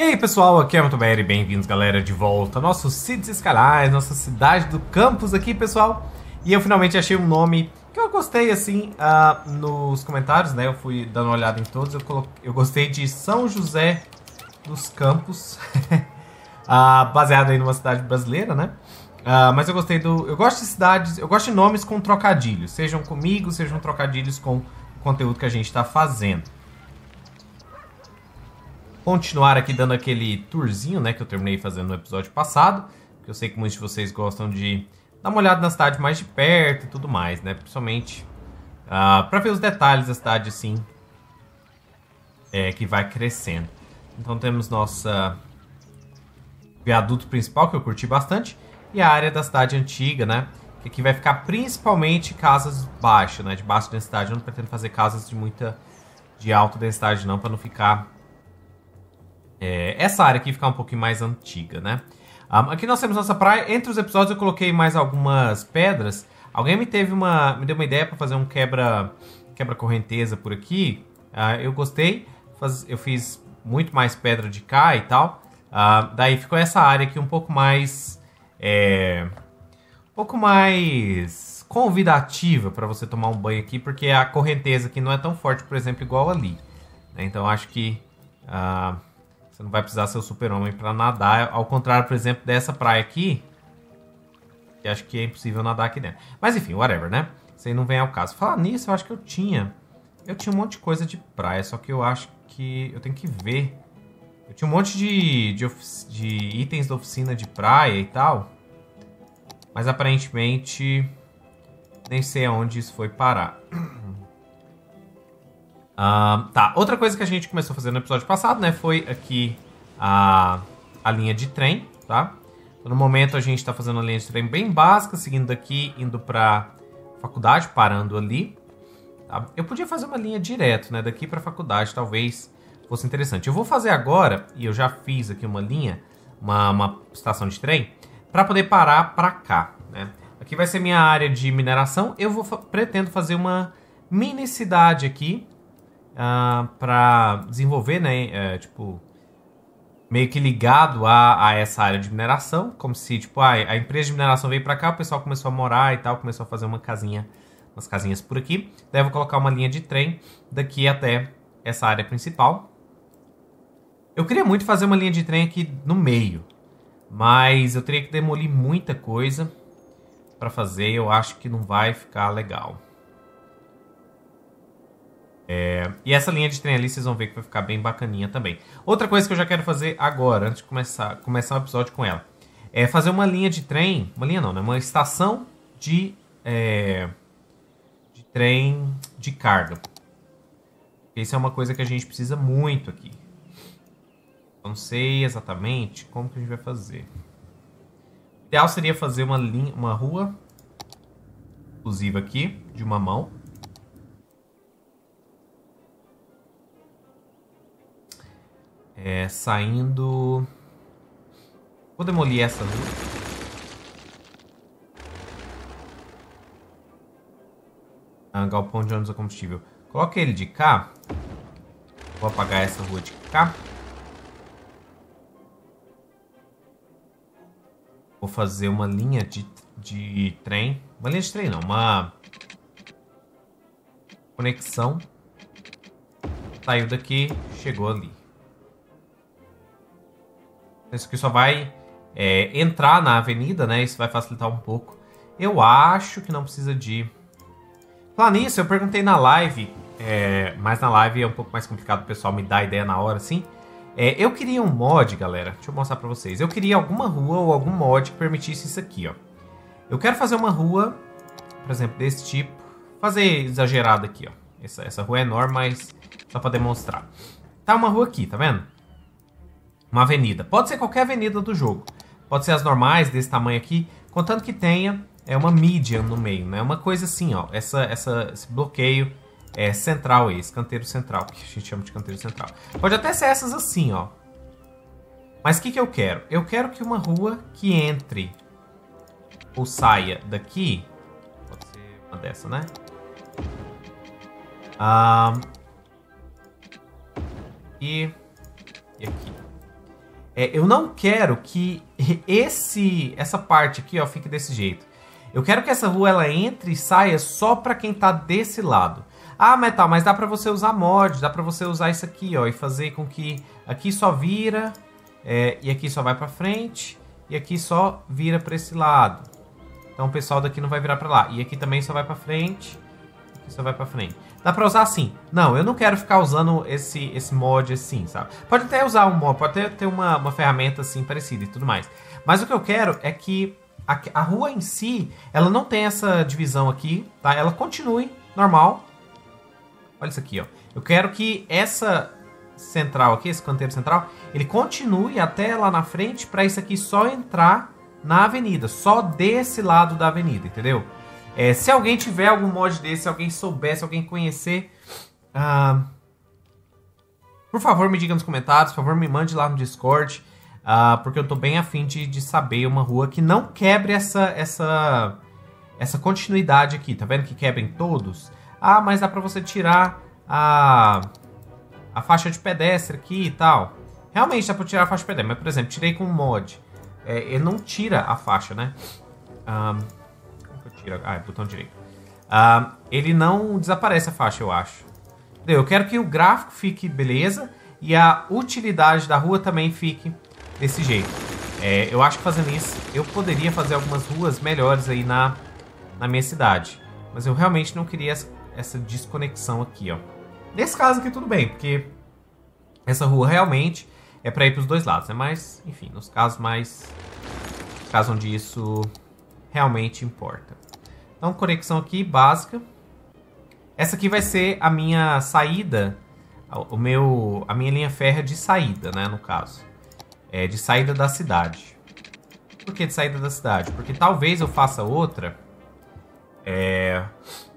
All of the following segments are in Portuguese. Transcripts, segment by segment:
E aí pessoal, aqui é Motoberry, bem-vindos galera de volta ao nosso Cities Escalais, nossa cidade do campus aqui pessoal. E eu finalmente achei um nome que eu gostei assim uh, nos comentários, né, eu fui dando uma olhada em todos Eu, coloquei, eu gostei de São José dos Campos, uh, baseado aí numa cidade brasileira, né? Uh, Mas eu gostei do, eu gosto de cidades, eu gosto de nomes com trocadilhos, sejam comigo, sejam trocadilhos com o conteúdo que a gente está fazendo continuar aqui dando aquele tourzinho, né, que eu terminei fazendo no episódio passado, que eu sei que muitos de vocês gostam de dar uma olhada na cidade mais de perto e tudo mais, né, principalmente uh, ah, para ver os detalhes da cidade, assim, é, que vai crescendo. Então temos nossa viaduto principal, que eu curti bastante, e a área da cidade antiga, né, que aqui vai ficar principalmente casas baixas, né, de baixa densidade. Eu não pretendo fazer casas de muita, de alta densidade não, para não ficar é, essa área aqui ficar um pouquinho mais antiga, né? Um, aqui nós temos nossa praia. Entre os episódios eu coloquei mais algumas pedras. Alguém me teve uma, me deu uma ideia para fazer um quebra, quebra correnteza por aqui. Uh, eu gostei. Faz, eu fiz muito mais pedra de cá e tal. Uh, daí ficou essa área aqui um pouco mais, é, um pouco mais convidativa para você tomar um banho aqui, porque a correnteza aqui não é tão forte, por exemplo, igual ali. Né? Então acho que uh, você não vai precisar ser o super-homem para nadar. Ao contrário, por exemplo, dessa praia aqui. Que acho que é impossível nadar aqui dentro. Mas enfim, whatever, né? Isso aí não vem ao caso. Falar nisso, eu acho que eu tinha. Eu tinha um monte de coisa de praia, só que eu acho que eu tenho que ver. Eu tinha um monte de, de, de itens da oficina de praia e tal. Mas aparentemente nem sei aonde isso foi parar. Uh, tá, outra coisa que a gente começou a fazer no episódio passado, né, foi aqui a, a linha de trem, tá? Então, no momento a gente está fazendo uma linha de trem bem básica, seguindo daqui, indo para faculdade, parando ali. Tá? Eu podia fazer uma linha direto, né, daqui para faculdade, talvez fosse interessante. Eu vou fazer agora, e eu já fiz aqui uma linha, uma, uma estação de trem, para poder parar para cá, né? Aqui vai ser minha área de mineração. Eu vou pretendo fazer uma mini cidade aqui, uh, ah, para desenvolver, né? É, tipo, meio que ligado a, a, essa área de mineração, como se tipo a, a empresa de mineração veio para cá, o pessoal começou a morar e tal, começou a fazer uma casinha, umas casinhas por aqui. Daí eu vou colocar uma linha de trem daqui até essa área principal. Eu queria muito fazer uma linha de trem aqui no meio, mas eu teria que demolir muita coisa para fazer. Eu acho que não vai ficar legal. É, e essa linha de trem ali vocês vão ver que vai ficar bem bacaninha também. Outra coisa que eu já quero fazer agora, antes de começar, começar o episódio com ela, é fazer uma linha de trem, uma linha não, né? Uma estação de, é, de trem de carga. Isso é uma coisa que a gente precisa muito aqui. Não sei exatamente como que a gente vai fazer. O ideal seria fazer uma linha, uma rua exclusiva aqui, de uma mão. É, saindo... Vou demolir essa luz. Ah, galpão de ônibus a combustível. Coloque ele de cá. Vou apagar essa rua de cá. Vou fazer uma linha de, de trem. Uma linha de trem não, uma conexão. Saiu daqui, chegou ali. Isso aqui só vai é, entrar na avenida, né? Isso vai facilitar um pouco. Eu acho que não precisa de... Falar nisso, eu perguntei na live, é, mas na live é um pouco mais complicado o pessoal me dar ideia na hora, assim. É, eu queria um mod, galera. Deixa eu mostrar pra vocês. Eu queria alguma rua ou algum mod que permitisse isso aqui, ó. Eu quero fazer uma rua, por exemplo, desse tipo. Fazer exagerado aqui, ó. Essa, essa rua é enorme, mas só pra demonstrar. Tá uma rua aqui, tá vendo? Uma avenida. Pode ser qualquer avenida do jogo. Pode ser as normais desse tamanho aqui, contanto que tenha é uma median no meio, né? Uma coisa assim, ó. Essa, essa, esse bloqueio é central aí, esse canteiro central, que a gente chama de canteiro central. Pode até ser essas assim, ó. Mas o que, que eu quero? Eu quero que uma rua que entre ou saia daqui, pode ser uma dessa, né? Ah, e, e aqui. É, eu não quero que esse essa parte aqui ó, fique desse jeito. Eu quero que essa rua ela entre e saia só para quem tá desse lado. Ah, Metal, mas dá para você usar mod, dá para você usar isso aqui, ó, e fazer com que aqui só vira é, e aqui só vai para frente e aqui só vira para esse lado. Então o pessoal daqui não vai virar para lá. E aqui também só vai para frente, aqui só vai para frente. Dá para usar assim. Não, eu não quero ficar usando esse, esse mod assim, sabe? Pode até usar um mod, pode até ter uma, uma ferramenta assim parecida e tudo mais. Mas o que eu quero é que a, a rua em si, ela não tem essa divisão aqui, tá? Ela continue normal. Olha isso aqui, ó. Eu quero que essa central aqui, esse canteiro central, ele continue até lá na frente para isso aqui só entrar na avenida, só desse lado da avenida, entendeu? É, se alguém tiver algum mod desse, se alguém souber, se alguém conhecer, uh, por favor me diga nos comentários, por favor me mande lá no Discord, uh, porque eu tô bem afim de, de saber uma rua que não quebre essa, essa, essa continuidade aqui, tá vendo que quebrem todos? Ah, mas dá pra você tirar a, a faixa de pedestre aqui e tal. Realmente dá pra tirar a faixa de pedestre, mas por exemplo, tirei com mod. É, ele não tira a faixa, né? Um, que tiro? Ah, é botão direito. Um, ele não desaparece a faixa, eu acho. Eu quero que o gráfico fique beleza e a utilidade da rua também fique desse jeito. É, eu acho que fazendo isso, eu poderia fazer algumas ruas melhores aí na, na minha cidade. Mas eu realmente não queria essa, essa desconexão aqui, ó. Nesse caso aqui tudo bem, porque essa rua realmente é para ir para os dois lados, né? Mas, enfim, nos casos mais... Casos onde isso realmente importa. Então, conexão aqui básica. Essa aqui vai ser a minha saída, o meu, a minha linha férrea de saída, né, no caso. É de saída da cidade. Por que de saída da cidade? Porque talvez eu faça outra. É,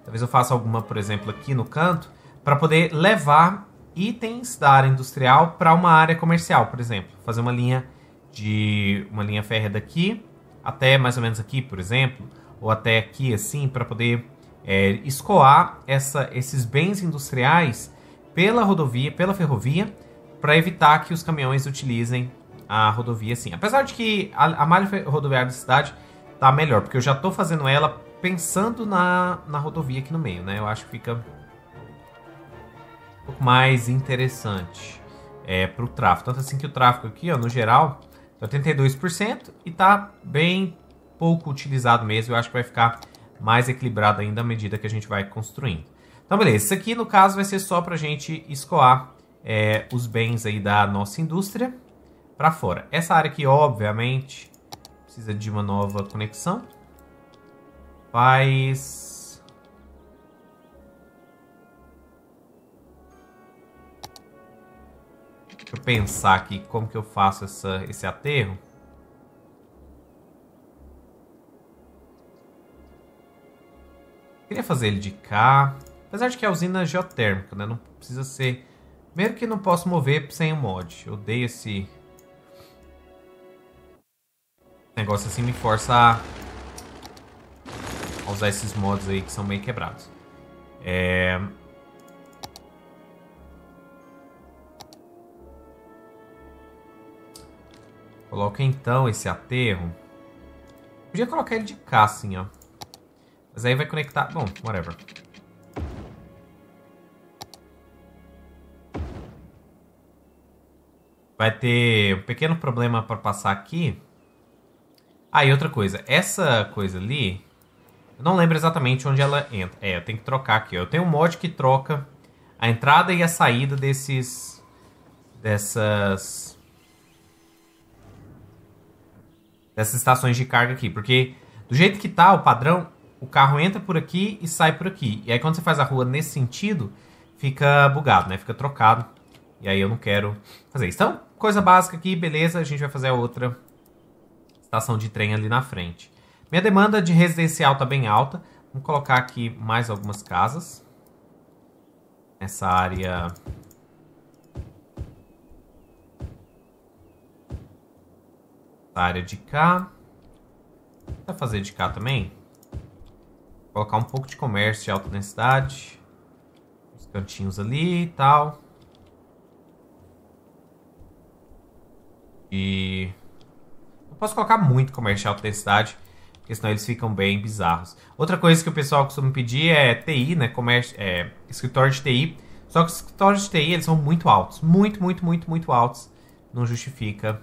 talvez eu faça alguma, por exemplo, aqui no canto, para poder levar itens da área industrial para uma área comercial, por exemplo. Fazer uma linha de uma linha férrea daqui até mais ou menos aqui, por exemplo, ou até aqui assim, para poder é, escoar essa, esses bens industriais pela rodovia, pela ferrovia, para evitar que os caminhões utilizem a rodovia assim. Apesar de que a, a malha rodoviária da cidade tá melhor, porque eu já estou fazendo ela pensando na, na rodovia aqui no meio, né? Eu acho que fica um pouco mais interessante é, para o tráfego. Tanto assim que o tráfego aqui, ó, no geral, tá 82% e está bem pouco utilizado mesmo. Eu acho que vai ficar mais equilibrado ainda à medida que a gente vai construindo. Então, beleza. Isso aqui, no caso, vai ser só para a gente escoar é, os bens aí da nossa indústria para fora. Essa área aqui, obviamente, precisa de uma nova conexão. Faz Deixa eu pensar aqui como que eu faço essa, esse aterro. Queria fazer ele de cá. Apesar de que é usina geotérmica, né? Não precisa ser... Primeiro que não posso mover sem o mod. Eu odeio esse... Negócio assim me força a usar esses mods aí que são meio quebrados. É... Coloca então esse aterro. Podia colocar ele de cá, assim, ó. Mas aí vai conectar... Bom, whatever. Vai ter um pequeno problema para passar aqui. Ah, e outra coisa. Essa coisa ali... Eu não lembro exatamente onde ela entra. É, eu tenho que trocar aqui. Ó. Eu tenho um mod que troca a entrada e a saída desses... Dessas dessas estações de carga aqui. Porque do jeito que tá o padrão, o carro entra por aqui e sai por aqui. E aí quando você faz a rua nesse sentido, fica bugado, né? Fica trocado. E aí eu não quero fazer isso. Então, coisa básica aqui, beleza. A gente vai fazer a outra estação de trem ali na frente. Minha demanda de residencial tá bem alta. Vamos colocar aqui mais algumas casas. Essa área área de cá. Vai fazer de cá também. Colocar um pouco de comércio de alta densidade. Os cantinhos ali e tal. E não posso colocar muito comercial da cidade, porque senão eles ficam bem bizarros. Outra coisa que o pessoal costuma pedir é TI, né? Comércio, é, escritório de TI. Só que os escritórios de TI eles são muito altos. Muito, muito, muito, muito altos. Não justifica,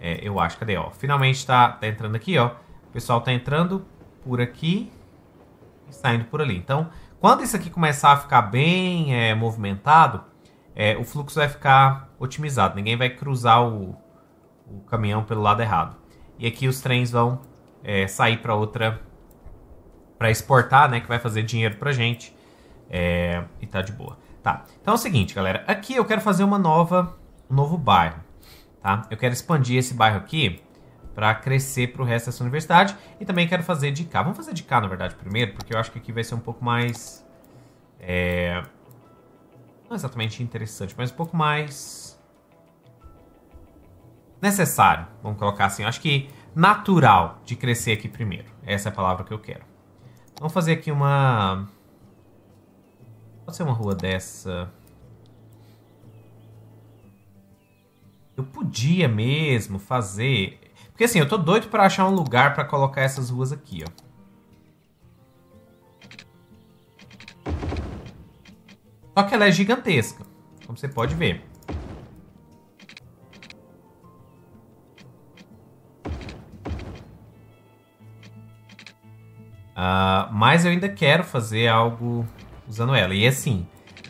é, eu acho. Cadê, ó? Finalmente tá, tá entrando aqui, ó. O pessoal tá entrando por aqui e saindo por ali. Então, quando isso aqui começar a ficar bem é, movimentado, é, o fluxo vai ficar otimizado. Ninguém vai cruzar o, o caminhão pelo lado errado. E aqui os trens vão é, sair para outra para exportar, né, que vai fazer dinheiro pra gente. É, e tá de boa. Tá. Então é o seguinte, galera, aqui eu quero fazer uma nova um novo bairro, tá? Eu quero expandir esse bairro aqui para crescer para o resto dessa universidade e também quero fazer de cá. Vamos fazer de cá, na verdade, primeiro, porque eu acho que aqui vai ser um pouco mais é, não exatamente interessante, mas um pouco mais necessário, vamos colocar assim. Eu acho que natural de crescer aqui primeiro. Essa é a palavra que eu quero. Vamos fazer aqui uma. Pode ser uma rua dessa. Eu podia mesmo fazer. Porque assim, eu tô doido para achar um lugar para colocar essas ruas aqui, ó. Só que ela é gigantesca, como você pode ver. Uh, mas eu ainda quero fazer algo usando ela. E assim,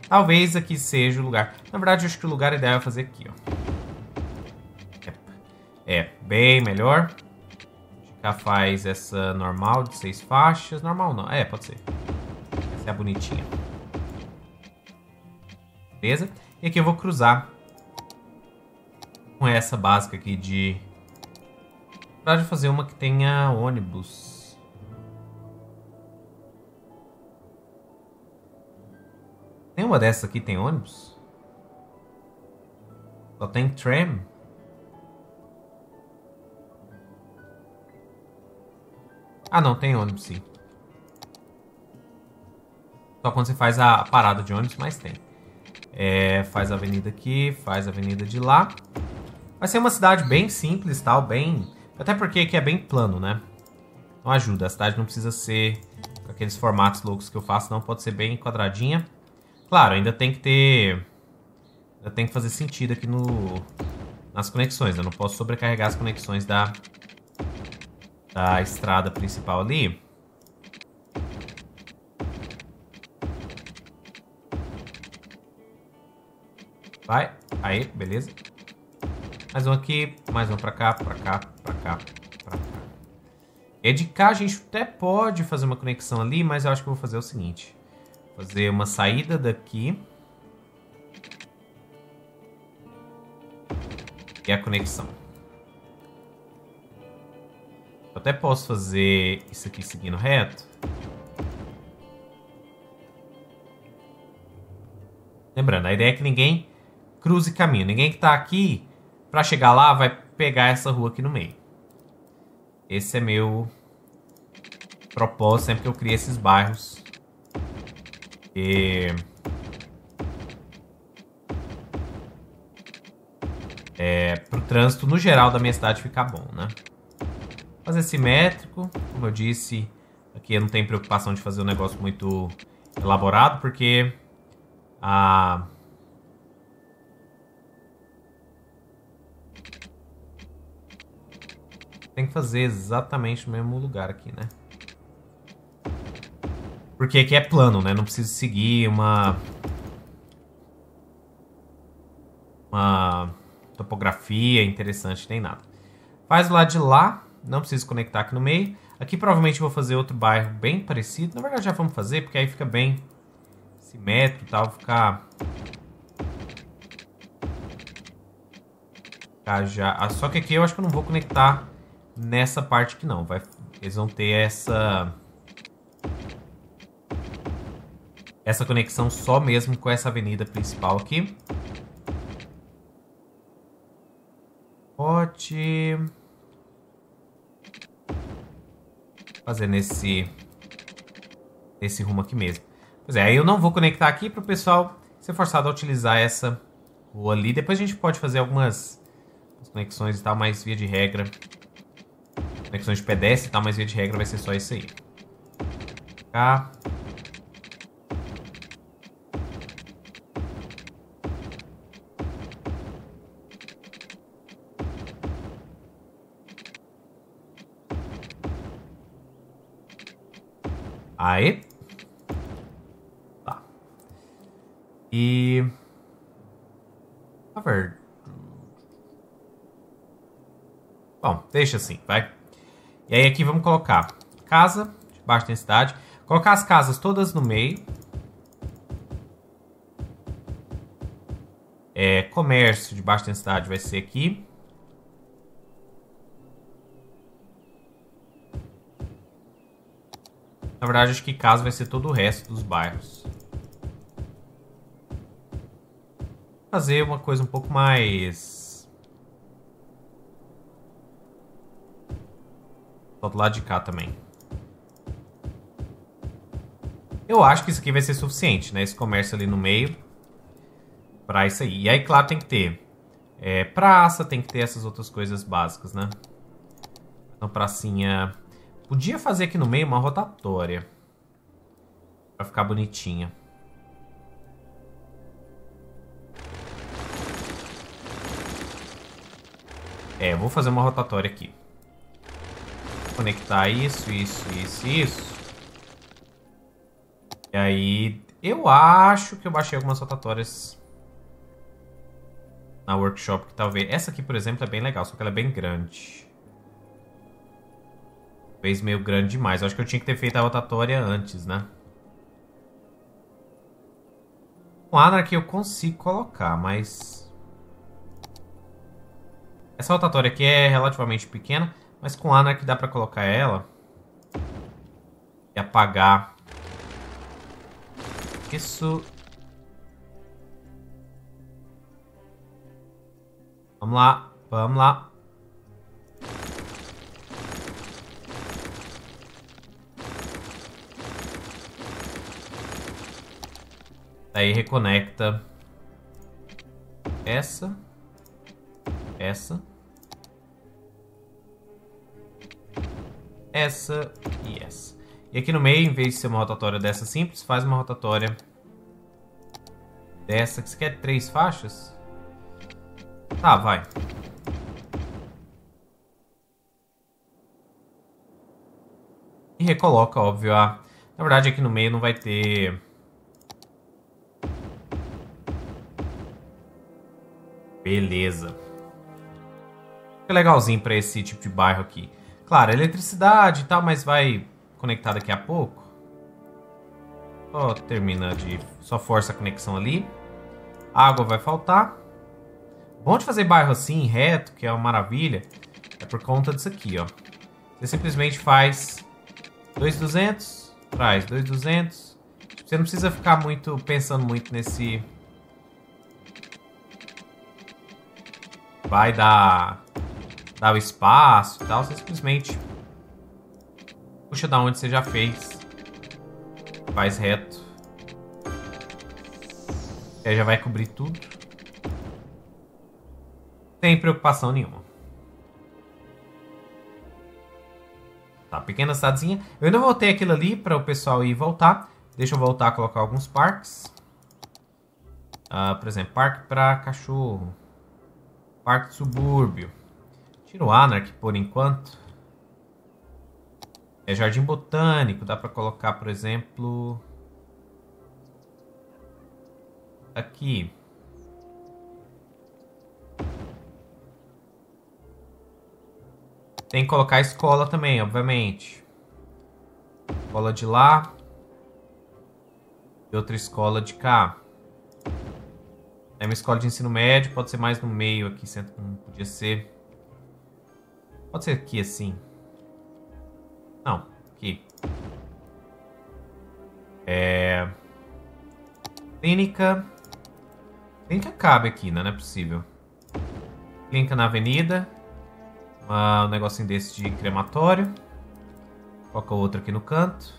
talvez aqui seja o lugar. Na verdade, acho que o lugar ideal é fazer aqui, ó. É, bem melhor. Já faz essa normal de seis faixas. Normal não, é, pode ser. Essa é a bonitinha. Beleza? E aqui eu vou cruzar com essa básica aqui de... Pra fazer uma que tenha ônibus. Nenhuma dessas aqui tem ônibus? Só tem tram? Ah, não, tem ônibus sim. Só quando você faz a parada de ônibus, mas tem. É, faz a avenida aqui, faz a avenida de lá. Vai ser uma cidade bem simples, tal, bem... Até porque aqui é bem plano, né? Não ajuda, a cidade não precisa ser aqueles formatos loucos que eu faço, não. Pode ser bem quadradinha. Claro, ainda tem que ter. Ainda tem que fazer sentido aqui no, nas conexões. Eu não posso sobrecarregar as conexões da, da estrada principal ali. Vai. Aí, beleza. Mais um aqui, mais um pra cá, pra cá, pra cá, pra cá. E de cá a gente até pode fazer uma conexão ali, mas eu acho que eu vou fazer o seguinte fazer uma saída daqui. E a conexão. Eu até posso fazer isso aqui seguindo reto. Lembrando, a ideia é que ninguém cruze caminho. Ninguém que está aqui para chegar lá vai pegar essa rua aqui no meio. Esse é meu propósito sempre que eu crio esses bairros porque. É, pro trânsito no geral da minha cidade ficar bom, né? Fazer simétrico, como eu disse, aqui eu não tenho preocupação de fazer um negócio muito elaborado, porque a. Tem que fazer exatamente no mesmo lugar aqui, né? Porque aqui é plano, né? Não preciso seguir uma... Uma topografia interessante nem nada. Faz o lado de lá. Não preciso conectar aqui no meio. Aqui provavelmente vou fazer outro bairro bem parecido. Na verdade já vamos fazer, porque aí fica bem simétrico e tal. Ficar... Ficar já... Ah, só que aqui eu acho que eu não vou conectar nessa parte aqui não. Vai... Eles vão ter essa essa conexão só mesmo com essa avenida principal aqui. Pode fazer nesse nesse rumo aqui mesmo. Pois é, aí eu não vou conectar aqui para o pessoal ser forçado a utilizar essa rua ali. Depois a gente pode fazer algumas as conexões e tal, mas via de regra. Conexões de pedestre e tal, mas via de regra vai ser só isso aí. Cá. Aí. Tá. E. A ver. Bom, deixa assim, vai. E aí aqui vamos colocar casa de baixa densidade. Colocar as casas todas no meio. É, comércio de baixa densidade vai ser aqui. Na verdade, acho que casa vai ser todo o resto dos bairros. Fazer uma coisa um pouco mais... Só do lado de cá também. Eu acho que isso aqui vai ser suficiente, né? Esse comércio ali no meio. Pra isso aí. E aí, claro, tem que ter é, praça, tem que ter essas outras coisas básicas, né? Então, pracinha Podia fazer aqui no meio uma rotatória. Pra ficar bonitinha. É, vou fazer uma rotatória aqui. Conectar isso, isso, isso, isso. E aí, eu acho que eu baixei algumas rotatórias na workshop que talvez... Essa aqui, por exemplo, é bem legal, só que ela é bem grande. Fez meio grande demais. Eu acho que eu tinha que ter feito a rotatória antes, né? Com Anarchy eu consigo colocar, mas... Essa rotatória aqui é relativamente pequena, mas com Anarchy dá pra colocar ela. E apagar. Isso... Vamos lá, vamos lá. Aí reconecta essa, essa, essa e essa. E aqui no meio, em vez de ser uma rotatória dessa simples, faz uma rotatória dessa. Que você quer três faixas? Tá, vai. E recoloca, óbvio, a... Na verdade, aqui no meio não vai ter Beleza. Que legalzinho para esse tipo de bairro aqui. Claro, eletricidade e tal, mas vai conectar daqui a pouco. Só termina de... Só força a conexão ali. Água vai faltar. Bom de fazer bairro assim, reto, que é uma maravilha, é por conta disso aqui, ó. Você simplesmente faz 2,200, traz 2,200. Você não precisa ficar muito pensando muito nesse vai dar, dar o espaço e tal, você simplesmente puxa da onde você já fez, faz reto, e aí já vai cobrir tudo, sem preocupação nenhuma. Tá, pequena cidadezinha. Eu ainda voltei aquilo ali para o pessoal ir voltar. Deixa eu voltar a colocar alguns parques. Uh, por exemplo, parque para cachorro. Parque Subúrbio. Tira o Anarch por enquanto. É Jardim Botânico. Dá para colocar, por exemplo... Aqui. Tem que colocar a escola também, obviamente. Escola de lá. E outra escola de cá. É uma escola de ensino médio, pode ser mais no meio aqui, não podia ser. Pode ser aqui assim. Não, aqui. É. Clínica. Clínica cabe aqui, né? Não é possível. Clínica na avenida. Um negocinho desse de crematório. Coloca outro aqui no canto.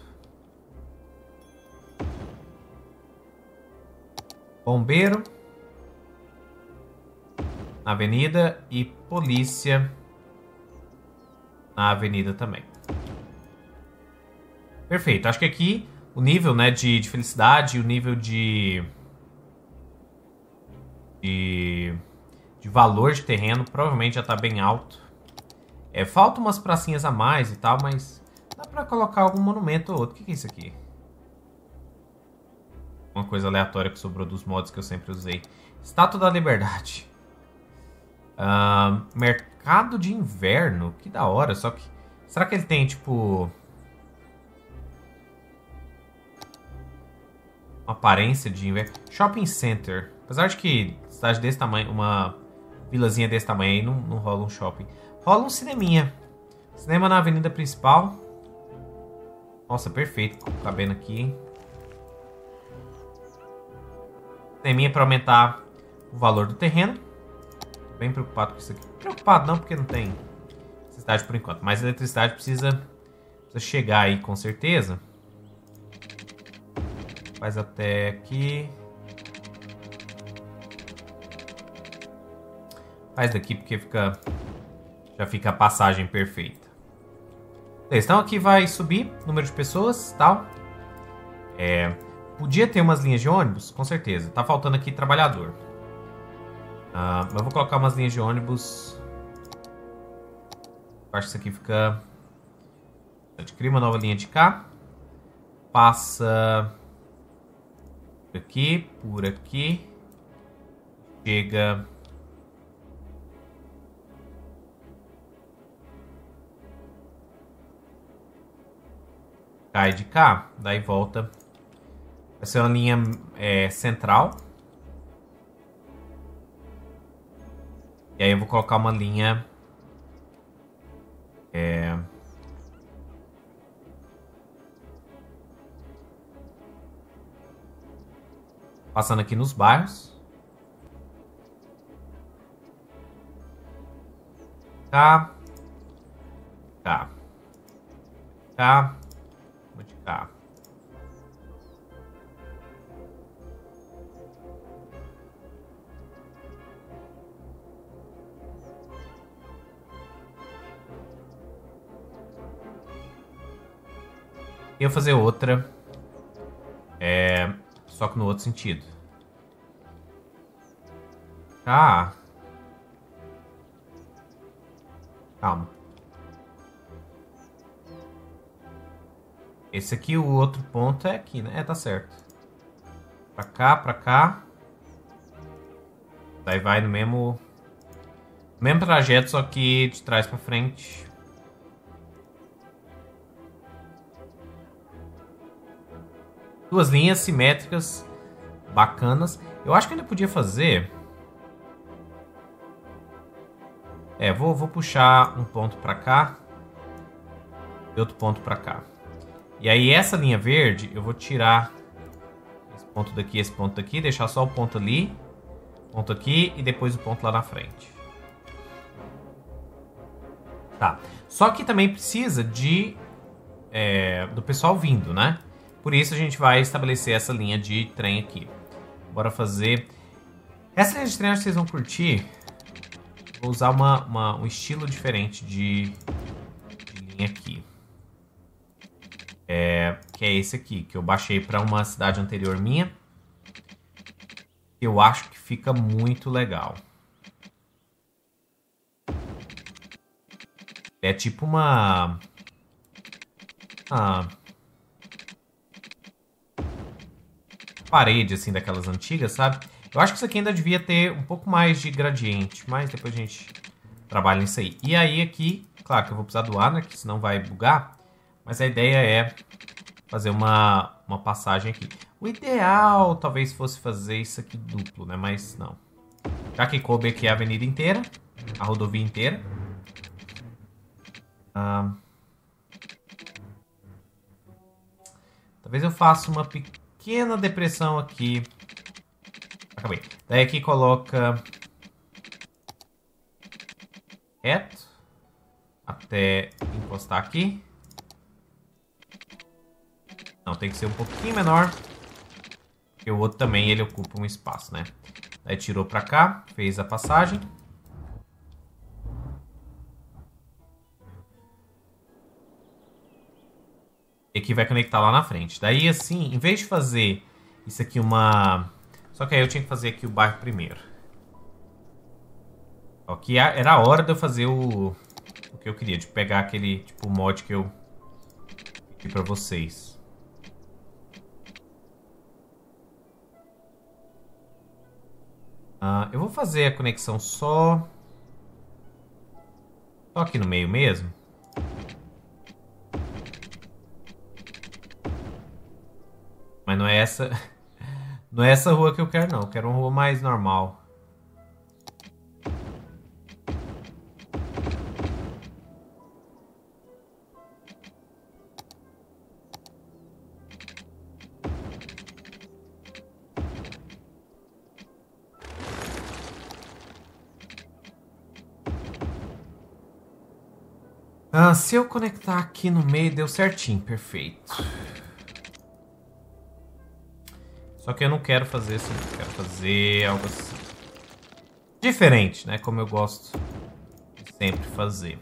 Bombeiro avenida e polícia na avenida também. Perfeito. Acho que aqui o nível né, de, de felicidade, o nível de, de, de valor de terreno provavelmente já está bem alto. É, falta umas pracinhas a mais e tal, mas dá para colocar algum monumento ou outro. O que, que é isso aqui? Uma coisa aleatória que sobrou dos mods que eu sempre usei. Estátua da Liberdade. Uh, mercado de inverno. Que da hora. Só que. Será que ele tem, tipo. Uma aparência de inverno? Shopping Center. Apesar de que cidade desse tamanho. Uma vilazinha desse tamanho aí não, não rola um shopping. Rola um cineminha. Cinema na avenida principal. Nossa, perfeito. Cabendo aqui, hein? Cineminha para aumentar o valor do terreno. Bem preocupado com isso aqui. Preocupado não, porque não tem eletricidade por enquanto. Mas eletricidade precisa, precisa chegar aí com certeza. Faz até aqui. Faz daqui porque fica já fica a passagem perfeita. Então aqui vai subir número de pessoas tal. É, podia ter umas linhas de ônibus, com certeza. Tá faltando aqui trabalhador. Uh, eu vou colocar umas linhas de ônibus. acho que isso aqui fica. A gente cria uma nova linha de cá. Passa por aqui, por aqui. Chega cai de cá, daí volta. Vai ser uma linha é, central. E aí eu vou colocar uma linha... É... Passando aqui nos bairros. Cá. Cá. Cá. Eu fazer outra. É. Só que no outro sentido. Ah. Calma. Esse aqui, o outro ponto é aqui, né? É, tá certo. Pra cá, pra cá. Daí vai no mesmo... Mesmo trajeto, só que de trás pra frente. Duas linhas simétricas bacanas. Eu acho que ainda podia fazer... É, vou, vou puxar um ponto pra cá. E outro ponto pra cá. E aí essa linha verde, eu vou tirar esse ponto daqui, esse ponto daqui, deixar só o ponto ali, ponto aqui e depois o ponto lá na frente. Tá. Só que também precisa de é, do pessoal vindo, né? Por isso a gente vai estabelecer essa linha de trem aqui. Bora fazer... Essa linha de trem acho que vocês vão curtir. Vou usar uma, uma um estilo diferente de, de linha aqui é, que é esse aqui, que eu baixei para uma cidade anterior minha. Eu acho que fica muito legal. É tipo uma... uma parede, assim, daquelas antigas, sabe? Eu acho que isso aqui ainda devia ter um pouco mais de gradiente, mas depois a gente trabalha nisso aí. E aí aqui, claro que eu vou precisar do ar, né, que senão vai bugar. Mas a ideia é fazer uma, uma passagem aqui. O ideal talvez fosse fazer isso aqui duplo, né? Mas não. Já que coube aqui a avenida inteira, a rodovia inteira. Ah, talvez eu faça uma pequena depressão aqui. Acabei. Daí aqui coloca reto até encostar aqui. Não, tem que ser um pouquinho menor. Porque o outro também, ele ocupa um espaço, né? Aí tirou pra cá, fez a passagem. E aqui vai conectar lá na frente. Daí, assim, em vez de fazer isso aqui uma... Só que aí eu tinha que fazer aqui o bairro primeiro. Aqui era a hora de eu fazer o, o que eu queria, de pegar aquele tipo mod que eu aqui pra vocês. Uh, eu vou fazer a conexão só... Só aqui no meio mesmo. Mas não é essa... Não é essa rua que eu quero, não. Eu quero uma rua mais normal. Ah, se eu conectar aqui no meio, deu certinho, perfeito. Só que eu não quero fazer assim, eu quero fazer algo assim. Diferente, né? Como eu gosto de sempre fazer.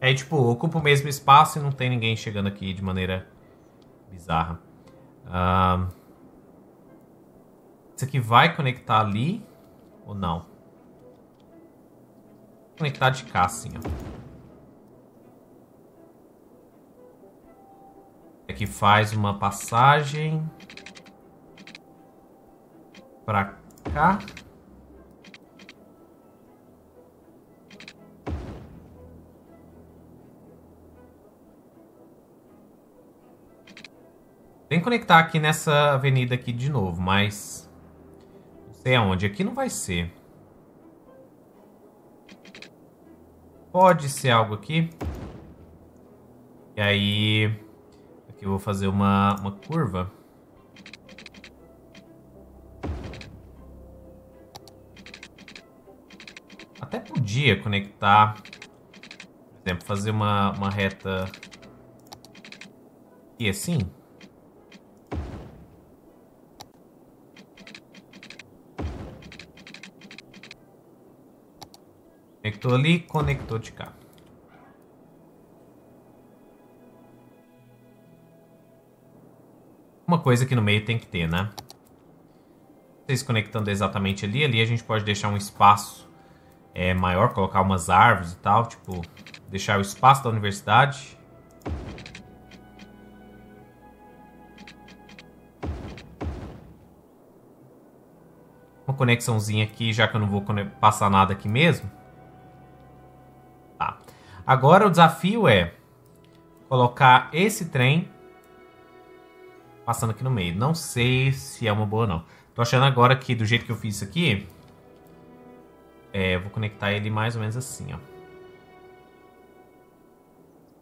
Aí, tipo, ocupa o mesmo espaço e não tem ninguém chegando aqui de maneira bizarra. Isso aqui vai conectar ali ou não? Conectar de cá, assim, ó. Aqui faz uma passagem para cá. Tem que conectar aqui nessa avenida aqui de novo, mas não sei aonde. Aqui não vai ser. Pode ser algo aqui. E aí eu vou fazer uma, uma curva. Até podia conectar, por exemplo, fazer uma, uma reta e assim. Conectou ali, conectou de cá. Uma coisa que no meio tem que ter, né? Vocês conectando exatamente ali, ali a gente pode deixar um espaço é, maior, colocar umas árvores e tal, tipo, deixar o espaço da universidade. Uma conexãozinha aqui, já que eu não vou passar nada aqui mesmo. Tá. Agora o desafio é colocar esse trem passando aqui no meio. Não sei se é uma boa não. Tô achando agora que do jeito que eu fiz isso aqui, é, vou conectar ele mais ou menos assim, ó.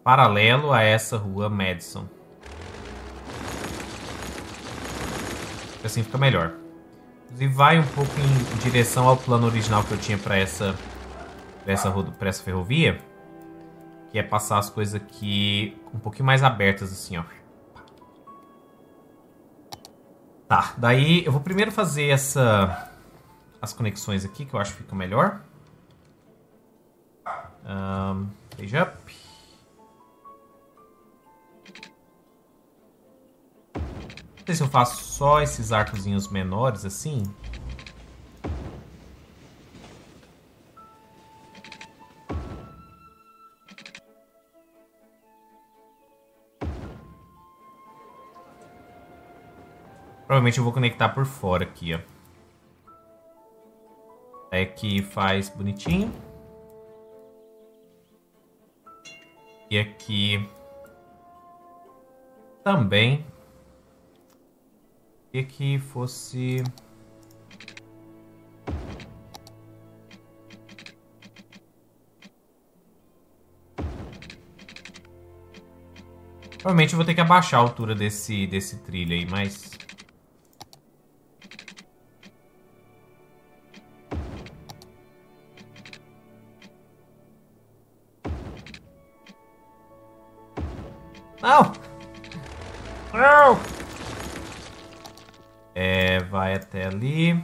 Paralelo a essa rua Madison. Assim fica melhor. Inclusive vai um pouco em direção ao plano original que eu tinha para essa, pra essa, pra essa ferrovia. Que é passar as coisas aqui um pouquinho mais abertas assim, ó. Tá, daí eu vou primeiro fazer essa as conexões aqui, que eu acho que fica melhor. Um, page up. Não sei se eu faço só esses arcozinhos menores assim. Provavelmente eu vou conectar por fora aqui, ó. É que faz bonitinho. E aqui também. E que fosse... Provavelmente eu vou ter que abaixar a altura desse, desse trilho aí, mas... vai até ali.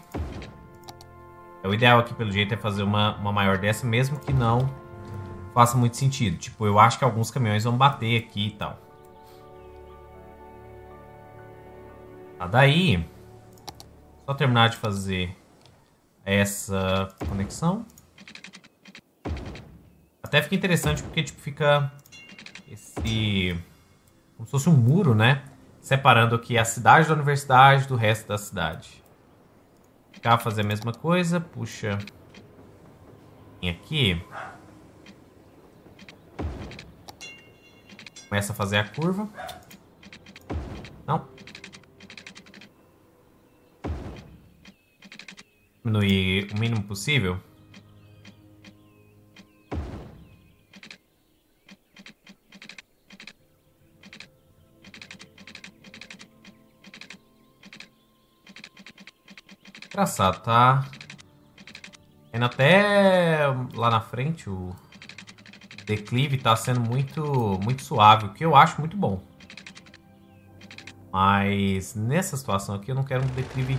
É, o ideal aqui, pelo jeito, é fazer uma, uma maior dessa, mesmo que não faça muito sentido. Tipo, eu acho que alguns caminhões vão bater aqui e tal. Tá, daí, só terminar de fazer essa conexão. Até fica interessante porque tipo, fica esse... como se fosse um muro, né? Separando aqui a cidade da universidade do resto da cidade. Cá fazer a mesma coisa, puxa aqui. Começa a fazer a curva. Não. Diminuir o mínimo possível. Engraçado, tá? Indo até lá na frente o declive tá sendo muito, muito suave, o que eu acho muito bom. Mas nessa situação aqui eu não quero um declive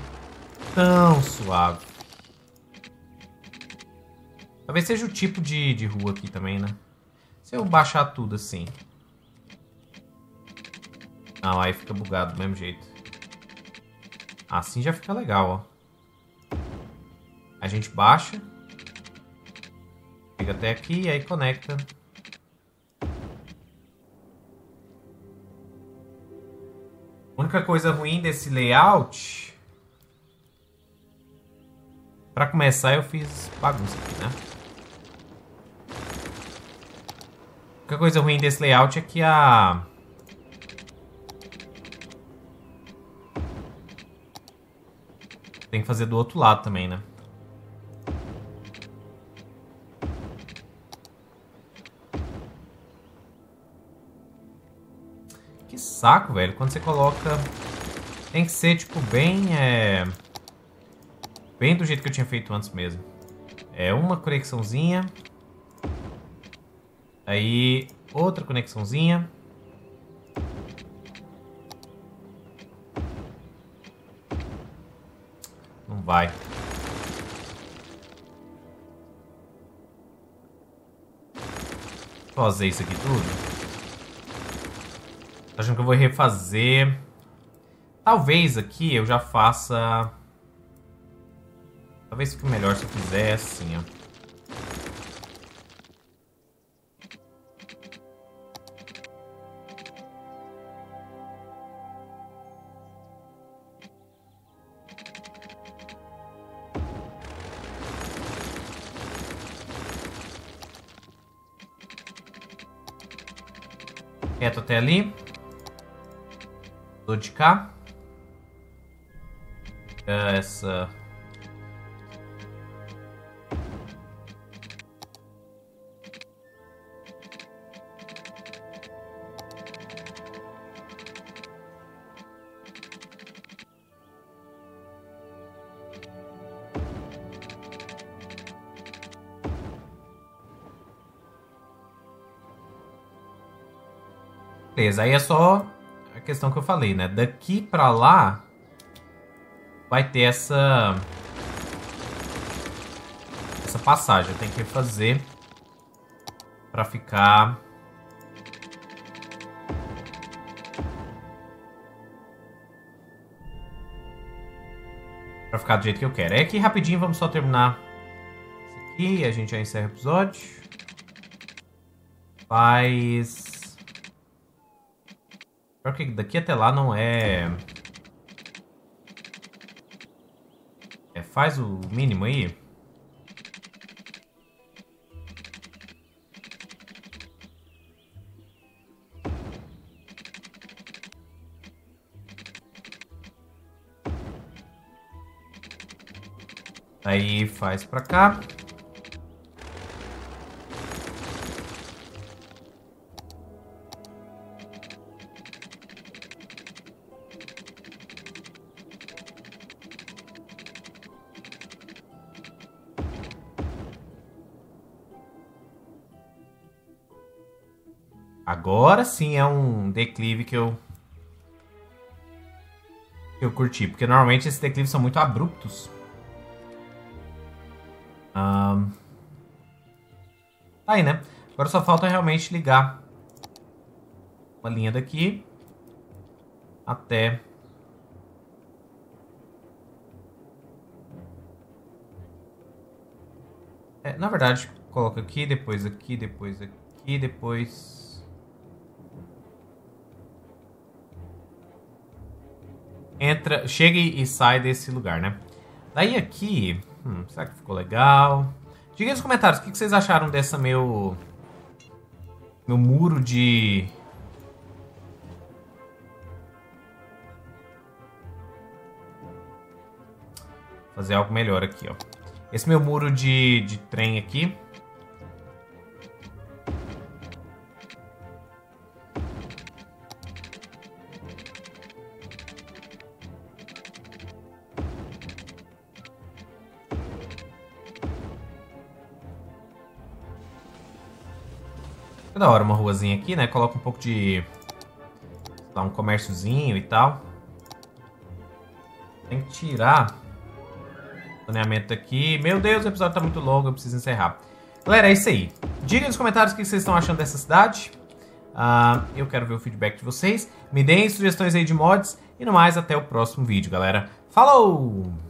tão suave. Talvez seja o tipo de, de rua aqui também, né? Se eu baixar tudo assim. Não, aí fica bugado do mesmo jeito. Assim já fica legal, ó. A gente baixa. Chega até aqui e aí conecta A única coisa ruim desse layout... Pra começar eu fiz bagunça aqui, né? A única coisa ruim desse layout é que a... Tem que fazer do outro lado também, né? Saco, velho. Quando você coloca... Tem que ser, tipo, bem... É... Bem do jeito que eu tinha feito antes mesmo. É uma conexãozinha. Aí, outra conexãozinha. Não vai. Fazer isso aqui tudo achando que eu vou refazer. Talvez aqui eu já faça... Talvez fique melhor se eu fizer assim, ó. Reto até ali de cá. É essa... Beleza, aí é só questão que eu falei, né? Daqui para lá vai ter essa essa passagem. Eu tenho que fazer para ficar para ficar do jeito que eu quero. É aqui rapidinho, vamos só terminar isso aqui, a gente já encerra o episódio. Faz que daqui até lá não é... É, faz o mínimo aí. Aí faz pra cá. Agora sim é um declive que eu que eu curti, porque normalmente esses declives são muito abruptos. Um... Aí, né? Agora só falta realmente ligar uma linha daqui até É, na verdade, coloca aqui, depois aqui, depois aqui, depois... Entra, chega e sai desse lugar, né? Daí aqui... Hum, será que ficou legal? Diga nos comentários o que vocês acharam dessa meu... Meu muro de... Fazer algo melhor aqui, ó. Esse meu muro de, de trem aqui. Da hora uma ruazinha aqui, né? Coloca um pouco de... Dá um comérciozinho e tal. Tem que tirar Planeamento aqui. Meu Deus, o episódio tá muito longo, eu preciso encerrar. Galera, é isso aí. Diga nos comentários o que vocês estão achando dessa cidade. Uh, eu quero ver o feedback de vocês. Me deem sugestões aí de mods. E no mais, até o próximo vídeo, galera. Falou!